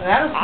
That ah, was